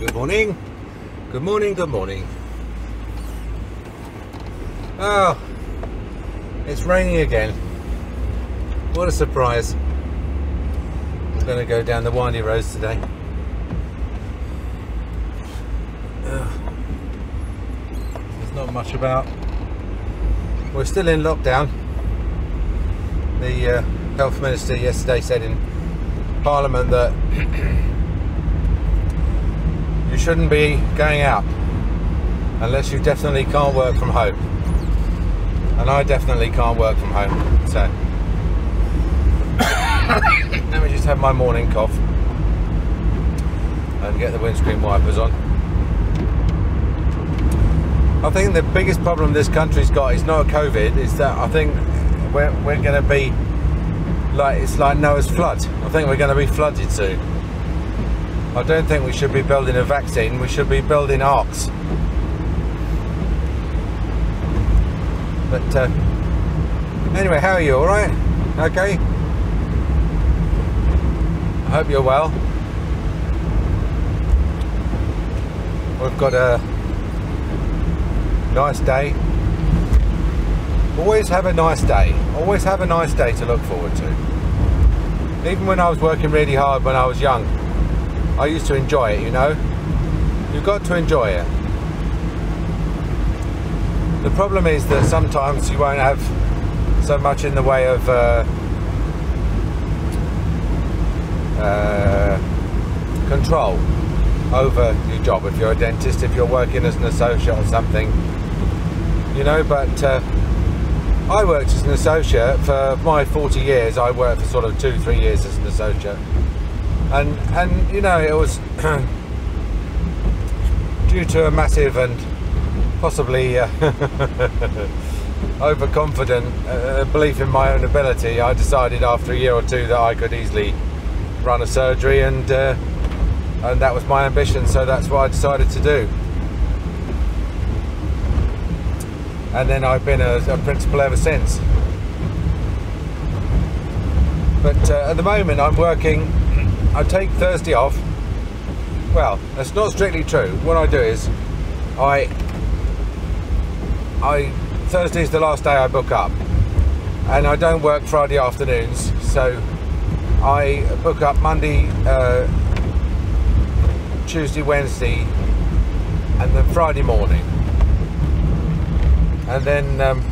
Good morning. Good morning, good morning. Oh, it's raining again. What a surprise. I'm going to go down the windy roads today. Ugh. There's not much about. We're still in lockdown. The uh, health minister yesterday said in Parliament that you shouldn't be going out unless you definitely can't work from home. And I definitely can't work from home. So let me just have my morning cough and get the windscreen wipers on. I think the biggest problem this country's got is not COVID, is that I think we're, we're going to be like, it's like Noah's flood. I think we're going to be flooded soon. I don't think we should be building a vaccine, we should be building arks. But uh, anyway, how are you? All right? Okay. I hope you're well. We've got a nice day. Always have a nice day. Always have a nice day to look forward to. Even when I was working really hard when I was young, I used to enjoy it, you know. You've got to enjoy it. The problem is that sometimes you won't have so much in the way of uh, uh, control over your job. If you're a dentist, if you're working as an associate or something, you know. But uh, I worked as an associate for my 40 years. I worked for sort of two, three years as an associate, and and you know it was due to a massive and possibly uh, overconfident uh, belief in my own ability, I decided after a year or two that I could easily run a surgery, and uh, and that was my ambition. So that's what I decided to do. And then I've been a, a principal ever since. But uh, at the moment, I'm working. I take Thursday off. Well, that's not strictly true. What I do is, I I Thursday is the last day I book up, and I don't work Friday afternoons, so I book up Monday, uh, Tuesday, Wednesday, and then Friday morning, and then. Um,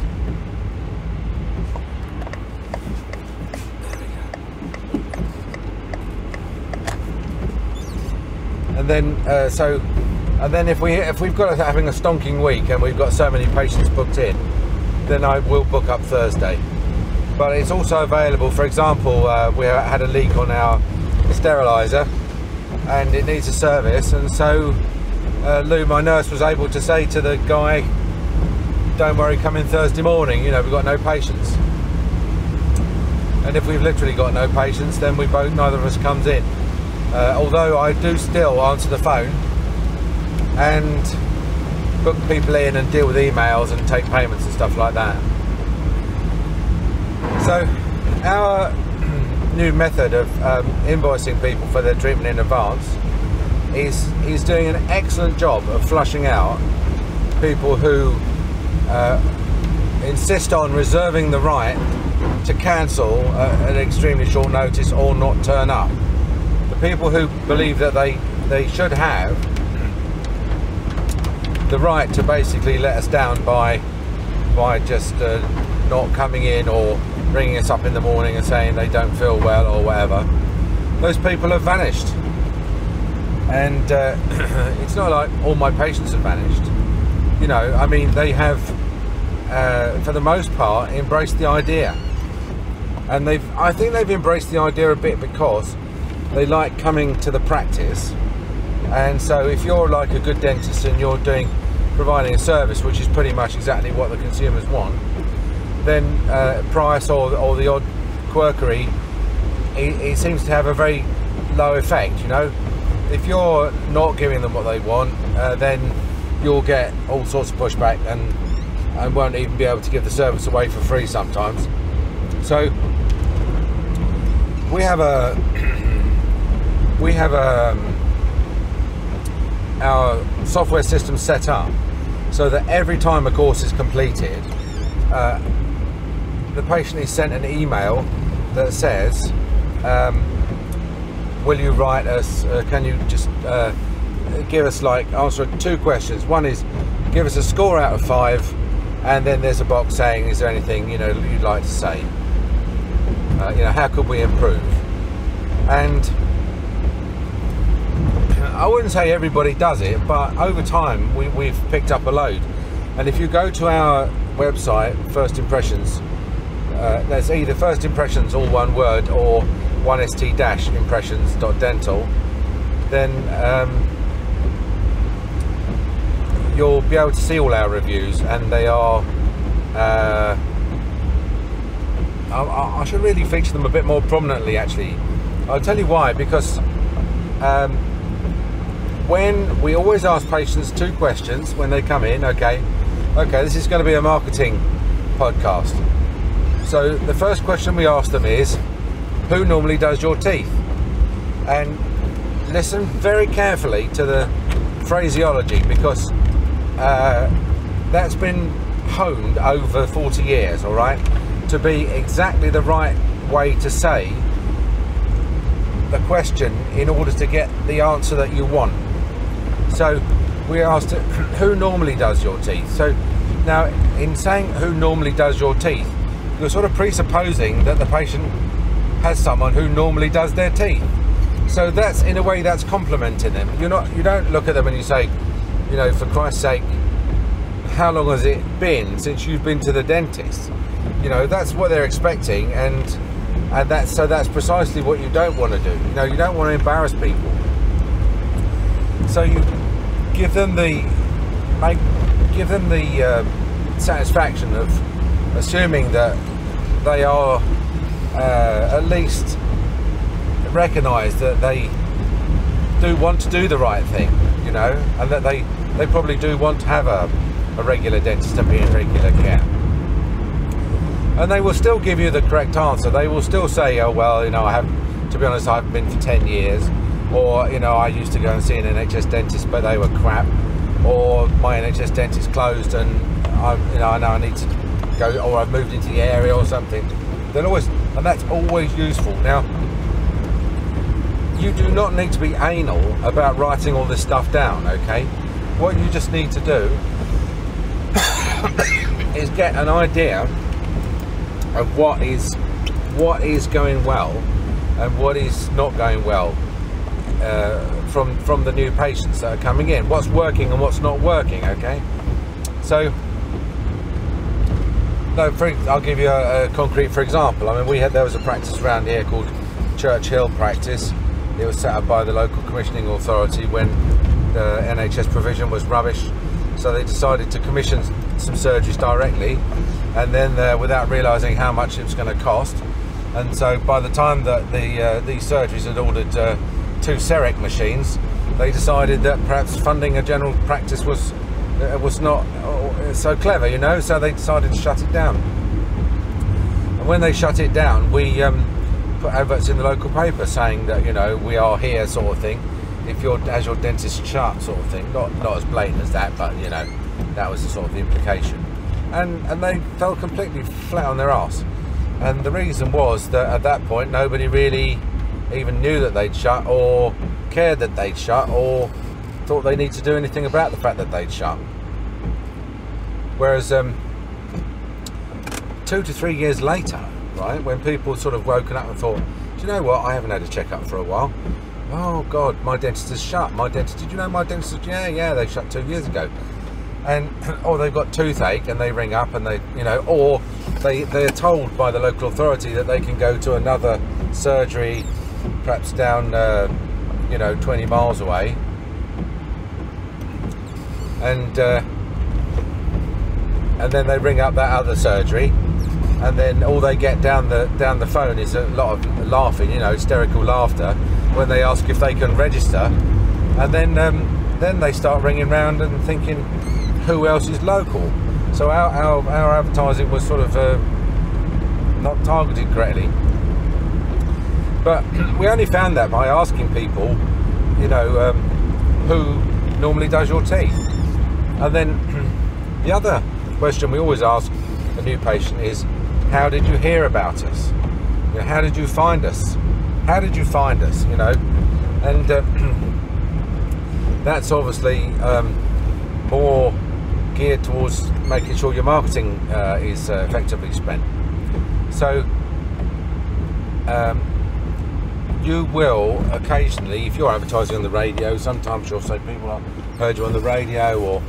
and then uh, so and then if we if we've got having a stonking week and we've got so many patients booked in, then I will book up Thursday. But it's also available. For example, uh, we had a leak on our sterilizer, and it needs a service. And so uh, Lou, my nurse, was able to say to the guy, "Don't worry, come in Thursday morning. You know, we've got no patients." And if we've literally got no patients, then we both neither of us comes in. Uh, although I do still answer the phone and book people in and deal with emails and take payments and stuff like that. So, our new method of um, invoicing people for their treatment in advance is is doing an excellent job of flushing out people who uh, insist on reserving the right to cancel uh, at extremely short notice or not turn up. The people who believe that they they should have the right to basically let us down by by just uh, not coming in or ringing us up in the morning and saying they don't feel well or whatever. Those people have vanished, and uh, it's not like all my patients have vanished. You know, I mean, they have, uh, for the most part, embraced the idea, and they've. I think they've embraced the idea a bit because they like coming to the practice. And so if you're like a good dentist and you're doing providing a service which is pretty much exactly what the consumers want then uh, price or, or the odd quirkery it, it, seems to have a very low effect you know? If you're not giving them what they want uh, then you'll get all sorts of pushback and and won't even be able to give the service away for free sometimes. So we have a we have a our software system set up so that every time a course is completed, uh, the patient is sent an email that says, um, "Will you write us? Uh, can you just uh, give us like answer two questions? One is give us a score out of five, and then there's a box saying, "Is there anything you know you'd like to say? Uh, you know, how could we improve?" And I wouldn't say everybody does it, but over time we, we've picked up a load. And if you go to our website, First Impressions, uh, there's either First Impressions, all one word, or 1st-impressions.dental, then um, you'll be able to see all our reviews, and they are. Uh, I, I, should really feature them a bit more prominently, actually. I'll tell you why, because um, when we always ask patients two questions when they come in, okay, okay, this is going to be a marketing podcast. So the first question we ask them is, who normally does your teeth? And listen very carefully to the phraseology because uh, that's been honed over 40 years, all right, to be exactly the right way to say the question in order to get the answer that you want. So we asked who normally does your teeth. So now, in saying who normally does your teeth, you're sort of presupposing that the patient has someone who normally does their teeth. So that's in a way that's complimenting them. You're not you don't look at them and you say, you know, for Christ's sake, how long has it been since you've been to the dentist? You know, that's what they're expecting and and that's so that's precisely what you don't want to do. You know, you don't want to embarrass people. So you give them the make give them the uh, satisfaction of assuming that they are uh, at least recognise that they do want to do the right thing, you know, and that they they probably do want to have a, a regular dentist and be in regular care. And they will still give you the correct answer. They will still say, "Oh well, you know, I have to be honest, I haven't been for ten years." Or you know I used to go and see an NHS dentist but they were crap. Or my NHS dentist closed and I you know I know I need to go or I've moved into the area or something. They're always and that's always useful. Now you do not need to be anal about writing all this stuff down okay? What you just need to do is get an idea of what is what is going well and what is not going well uh, from from the new patients that are coming in. What's working and what's not working. Okay, so. No, for, I'll give you a, a, concrete for example. I mean, we had there was a practice around here called Churchill Practice. It was set up by the local commissioning authority when the NHS provision was rubbish, so they decided to commission some surgeries directly, and then uh, without realising how much it was going to cost, and so by the time that the uh, these surgeries had ordered uh, two CEREC machines, they decided that perhaps funding a general practice was uh, was not uh, so clever, you know. So they decided to shut it down. And when they shut it down, we um, put adverts in the local paper saying that you know we are here, sort of thing. If you're as your dentist shut, sort of thing. Not not as blatant as that, but you know that was the sort of the implication. And and they fell completely flat on their ass. And the reason was that at that point nobody really even knew that they'd shut or cared that they'd shut or thought they need to do anything about the fact that they'd shut. Whereas um, two to three years later, right, when people sort of woken up and thought, do you know what, I haven't had a checkup for a while. Oh God, my dentist is shut. My dentist, did you know my dentist? Yeah, yeah, they shut two years ago. And or they've got toothache and they ring up and they, you know, or they they're told by the local authority that they can go to another surgery perhaps down, uh, you know, 20 miles away, and uh, and then they ring up that other surgery, and then all they get down the down the phone is a lot of laughing, you know, hysterical laughter when they ask if they can register, and then um, then they start ringing around and thinking who else is local. So our, our, our advertising was sort of uh, not targeted correctly. But we only found that by asking people, you know, um, who normally does your teeth. And then the other question we always ask a new patient is, how did you hear about us? You know, how did you find us? How did you find us? You know, and uh, that's obviously um, more geared towards making sure your marketing uh, is uh, effectively spent. So um, you will occasionally, if you're advertising on the radio, sometimes you'll say people have heard you on the radio, or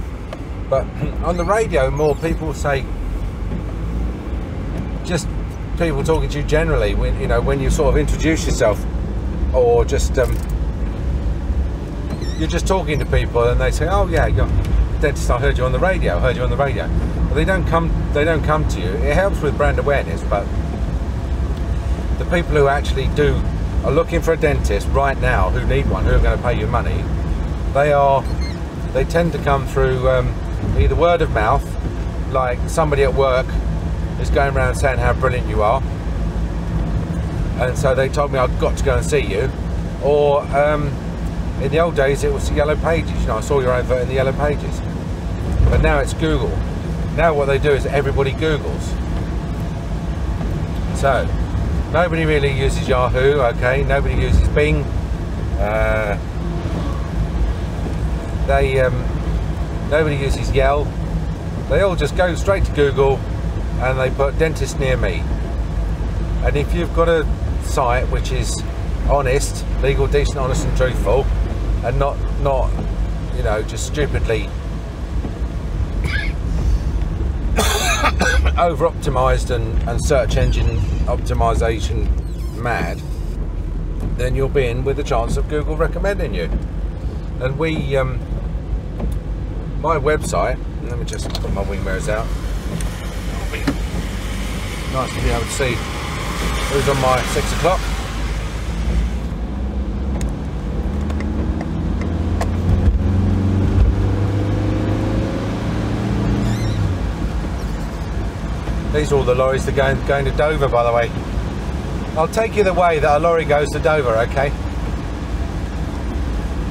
but on the radio more people say just people talking to you generally when you know when you sort of introduce yourself or just um, you're just talking to people and they say, "Oh yeah, you're dentist. I heard you on the radio. I heard you on the radio." But they don't come. They don't come to you. It helps with brand awareness, but the people who actually do are looking for a dentist right now who need one, who are going to pay you money. They are. They tend to come through um, either word of mouth, like somebody at work is going around saying how brilliant you are, and so they told me I've got to go and see you, or um, in the old days it was the yellow pages you know I saw your advert in the yellow pages but now it's Google now what they do is everybody Googles so nobody really uses Yahoo okay nobody uses Bing uh, they um, nobody uses Yell they all just go straight to Google and they put dentist near me and if you've got a site which is honest legal decent honest and truthful and not not you know just stupidly over optimized and, and search engine optimization mad then you'll be in with a chance of Google recommending you. And we um, my website let me just put my wing mirrors out. Nice to be able to see who's on my six o'clock These are all the lorries that are going, going to Dover, by the way. I'll take you the way that a lorry goes to Dover, okay?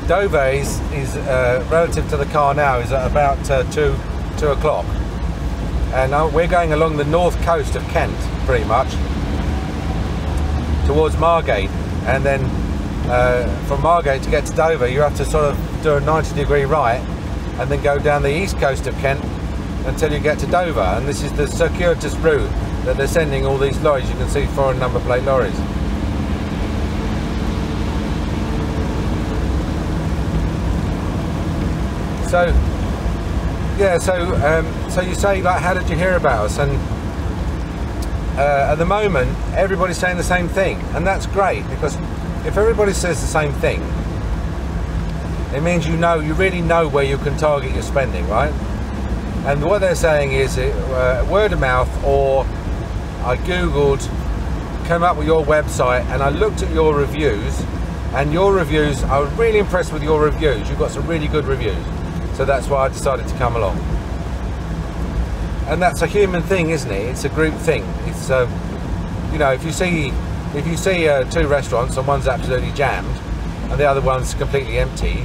Dover is, is uh, relative to the car now, is at about uh, 2, 2 o'clock. And uh, we're going along the north coast of Kent, pretty much, towards Margate. And then uh, from Margate to get to Dover, you have to sort of do a 90 degree right and then go down the east coast of Kent until you get to Dover and this is the circuitous route that they're sending all these lorries. You can see foreign number plate lorries. So yeah so um, so you say like how did you hear about us? And uh, at the moment everybody's saying the same thing and that's great because if everybody says the same thing it means you know you really know where you can target your spending right and what they're saying is uh, word of mouth or I googled came up with your website and I looked at your reviews and your reviews I was really impressed with your reviews. You've got some really good reviews. So that's why I decided to come along. And that's a human thing isn't it? It's a group thing. It's uh, you know if you see if you see uh, two restaurants and one's absolutely jammed and the other one's completely empty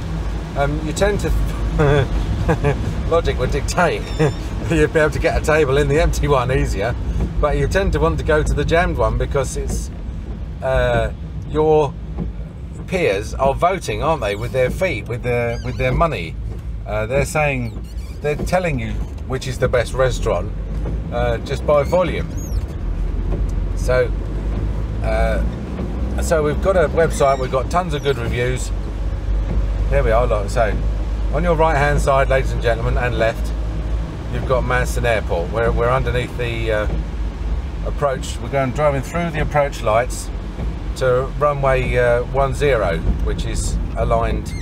um, you tend to logic would dictate you'd be able to get a table in the empty one easier but you tend to want to go to the jammed one because it's uh, your peers are voting aren't they with their feet with their with their money? Uh, they're saying they're telling you which is the best restaurant uh, just by volume. So uh, so we've got a website we've got tons of good reviews. There we are like I say on your right hand side, ladies and gentlemen, and left, you've got Manston Airport. We're, we're underneath the uh, approach, we're going driving through the approach lights to runway uh, 10, which is aligned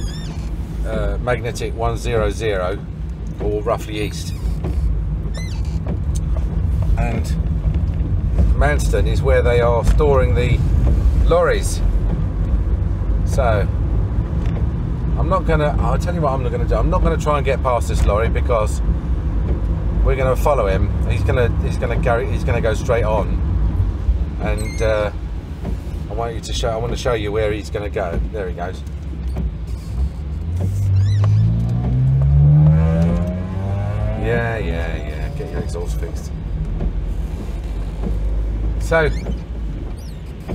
uh, magnetic 100 or roughly east. And Manston is where they are storing the lorries. So I'm not gonna. I'll tell you what I'm not gonna do. I'm not gonna try and get past this lorry because we're gonna follow him. He's gonna he's gonna carry he's gonna go straight on, and uh, I want you to show. I want to show you where he's gonna go. There he goes. Yeah, yeah, yeah. Get your exhaust fixed. So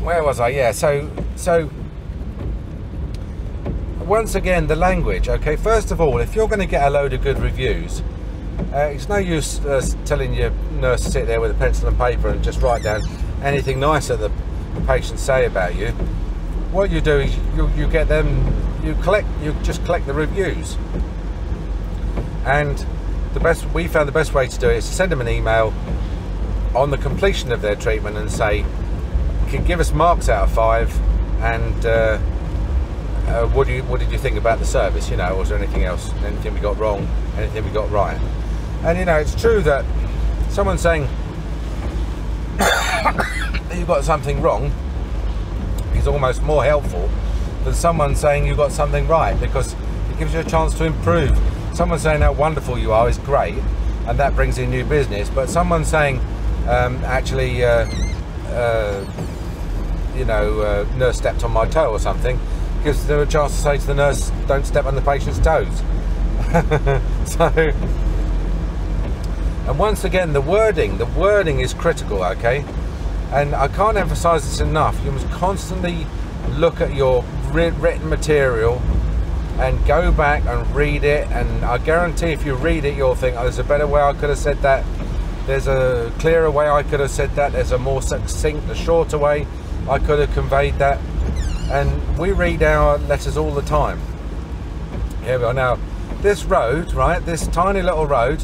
where was I? Yeah. So so once again, the language, okay? First of all, if you're going to get a load of good reviews, uh, it's no use uh, telling your nurse to sit there with a pencil and paper and just write down anything nice that the, the patients say about you. What you do is you, you get them, you collect, you just collect the reviews. And the best, we found the best way to do it is to send them an email on the completion of their treatment and say, can give us marks out of five and uh, uh, what, do you, what did you think about the service? You know, was there anything else? Anything we got wrong? Anything we got right? And you know, it's true that someone saying you got something wrong is almost more helpful than someone saying you got something right because it gives you a chance to improve. Someone saying how wonderful you are is great, and that brings in new business. But someone saying um, actually, uh, uh, you know, uh, nurse stepped on my toe or something gives them a chance to say to the nurse, don't step on the patient's toes. so, and once again, the wording, the wording is critical, okay? And I can't emphasize this enough. You must constantly look at your written material and go back and read it. And I guarantee if you read it, you'll think, oh, there's a better way I could have said that. There's a clearer way I could have said that. There's a more succinct, a shorter way I could have conveyed that and we read our letters all the time. Here we are now. This road, right, this tiny little road,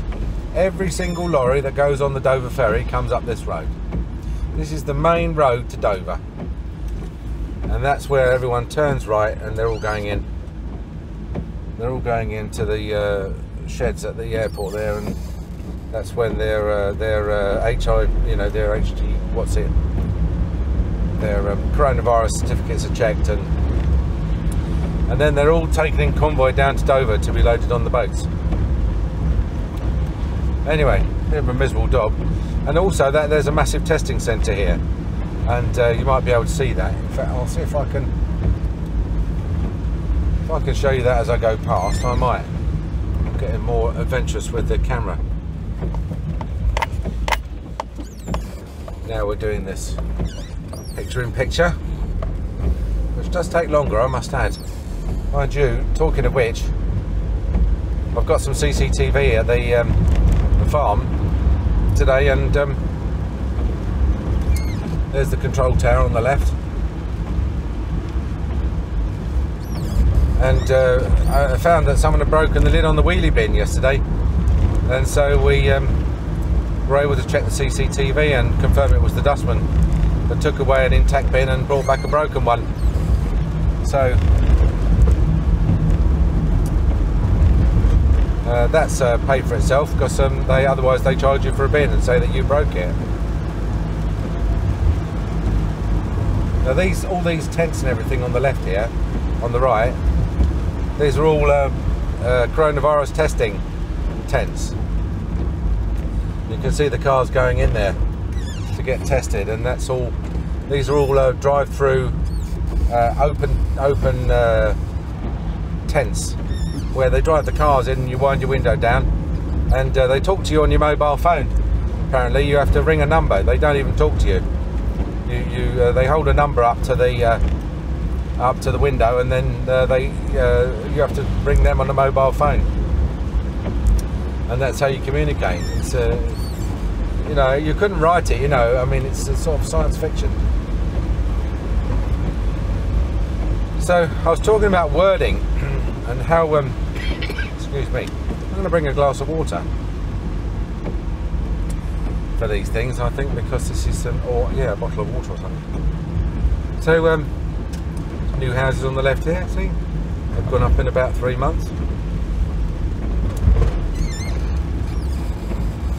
every single lorry that goes on the Dover ferry comes up this road. This is the main road to Dover. And that's where everyone turns right and they're all going in. They're all going into the uh, sheds at the airport there and that's when their uh, their uh, HI, you know, their HG, what's it, their um, coronavirus certificates are checked and and then they're all taken in convoy down to Dover to be loaded on the boats. Anyway, bit of a miserable job. And also that there's a massive testing centre here. And uh, you might be able to see that. In fact, I'll see if I can if I can show you that as I go past, I might. I'm getting more adventurous with the camera. Now we're doing this picture in picture, which does take longer, I must add. Mind you, talking of which, I've got some CCTV at the, um, the farm today, and um, there's the control tower on the left. And uh, I found that someone had broken the lid on the wheelie bin yesterday, and so we um, were able to check the CCTV and confirm it was the dustman that took away an intact bin and brought back a broken one. So uh, that's uh, paid for itself because um, they otherwise they charge you for a bin and say that you broke it. Now these all these tents and everything on the left here, on the right, these are all uh, uh coronavirus testing tents. You can see the cars going in there to get tested, and that's all. These are all uh, drive-through, uh, open open uh, tents where they drive the cars in. You wind your window down, and uh, they talk to you on your mobile phone. Apparently, you have to ring a number. They don't even talk to you. You, you uh, they hold a number up to the uh, up to the window, and then they you have to ring them on the mobile phone, and that's how you communicate. It's you know, you couldn't write it, you know, I mean, it's a sort of science fiction. So, I was talking about wording and how, um, excuse me, I'm going to bring a glass of water for these things, I think, because this is, um, or yeah, a bottle of water or something. So, um, new houses on the left here, see? They've gone up in about three months.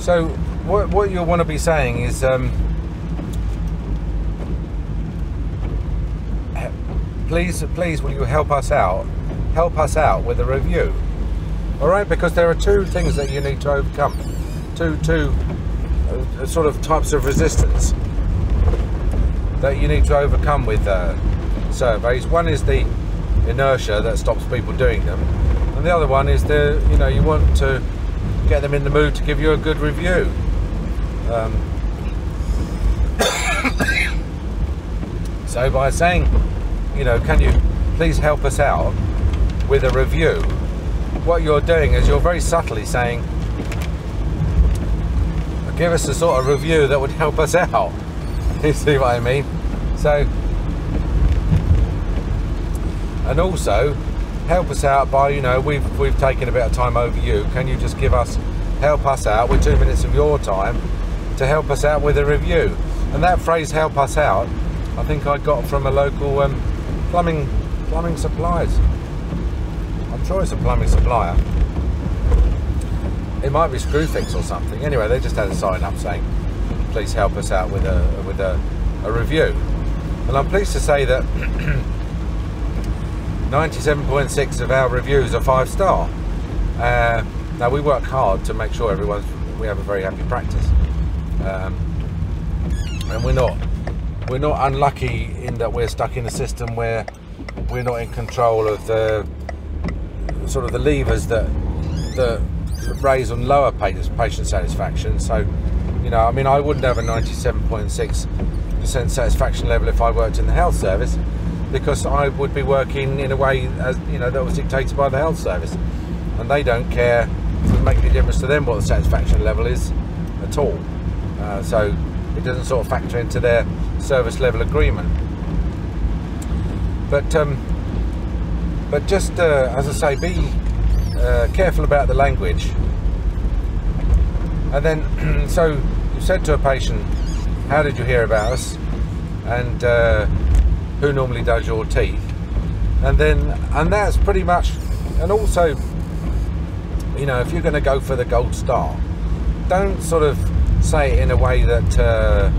So, what, what you'll want to be saying is um, please please will you help us out? Help us out with a review. All right because there are two things that you need to overcome. Two two uh, sort of types of resistance that you need to overcome with uh, surveys. One is the inertia that stops people doing them. And the other one is the you know you want to get them in the mood to give you a good review Um, so by saying, you know, can you please help us out with a review? What you're doing is you're very subtly saying, give us a sort of review that would help us out. You see what I mean? So, and also help us out by you know we've we've taken a bit of time over you. Can you just give us help us out with two minutes of your time to help us out with a review? And that phrase "help us out," I think I got from a local um, plumbing plumbing suppliers. I'm sure it's a plumbing supplier. It might be Screwfix or something. Anyway, they just had a sign up saying, "Please help us out with a with a, a review." And I'm pleased to say that 97.6 of our reviews are five star. Uh, now we work hard to make sure everyone's we have a very happy practice, um, and we're not we're not unlucky in that we're stuck in a system where we're not in control of the sort of the levers that that raise on lower patient satisfaction. So, you know, I mean, I wouldn't have a 97.6% satisfaction level if I worked in the health service because I would be working in a way as you know that was dictated by the health service, and they don't care. It doesn't make any difference to them what the satisfaction level is at all. Uh, so it doesn't sort of factor into their service level agreement. But um, but just uh, as I say, be uh, careful about the language. And then, so you said to a patient, "How did you hear about us?" And uh, who normally does your teeth? And then, and that's pretty much. And also, you know, if you're going to go for the gold star, don't sort of say it in a way that, uh,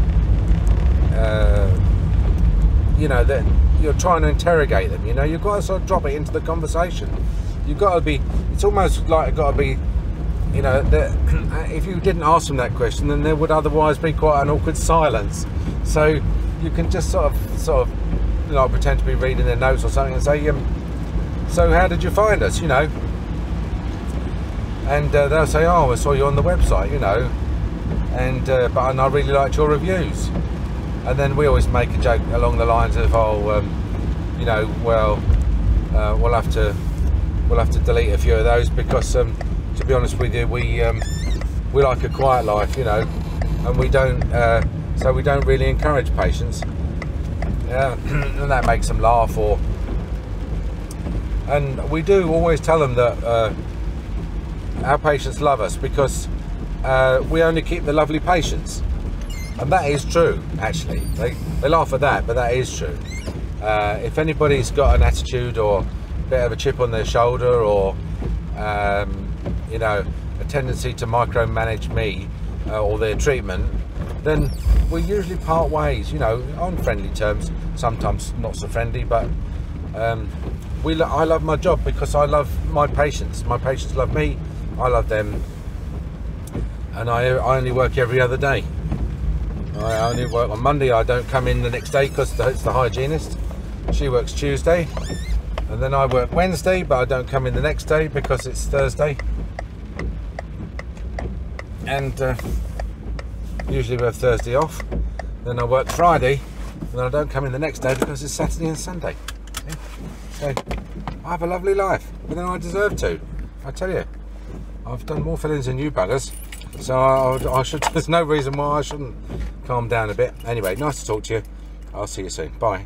uh, you know, that you're trying to interrogate them. You know, you've got to sort of drop it into the conversation. You've got to be. It's almost like it's got to be. You know, that if you didn't ask them that question, then there would otherwise be quite an awkward silence. So you can just sort of, sort of, you know, pretend to be reading their notes or something and say, um, "So how did you find us?" You know, and uh, they'll say, "Oh, I saw you on the website," you know, and uh, but and I really liked your reviews. And then we always make a joke along the lines of, "Oh, um, you know, well, uh, we'll have to we'll have to delete a few of those because, um, to be honest with you, we um, we like a quiet life, you know, and we don't uh, so we don't really encourage patients. Yeah, and that makes them laugh or." And we do always tell them that uh, our patients love us because uh, we only keep the lovely patients. And that is true, actually. They, they laugh at that, but that is true. Uh, if anybody's got an attitude or a bit of a chip on their shoulder or, um, you know, a tendency to micromanage me uh, or their treatment, then we usually part ways, you know, on friendly terms. Sometimes not so friendly, but um, we I love my job because I love my patients. My patients love me. I love them, and I, I only work every other day. I only work on Monday. I don't come in the next day because it's the hygienist. She works Tuesday, and then I work Wednesday, but I don't come in the next day because it's Thursday. And uh, usually we have Thursday off. Then I work Friday, and then I don't come in the next day because it's Saturday and Sunday. Yeah. So I have a lovely life, but then I deserve to. I tell you. I've done more fillings than you buggers, so I, I, should. There's no reason why I shouldn't calm down a bit. Anyway, nice to talk to you. I'll see you soon. Bye.